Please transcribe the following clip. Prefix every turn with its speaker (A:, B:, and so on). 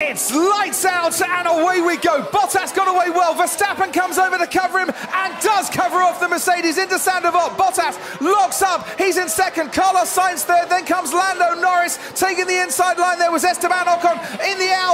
A: It's lights out and away we go. Bottas got away well. Verstappen comes over to cover him and does cover off the Mercedes into Sandoval. Bottas locks up. He's in second. Carlos Sainz third. Then comes Lando Norris taking the inside line. There was Esteban Ocon in the out.